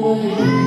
Oh.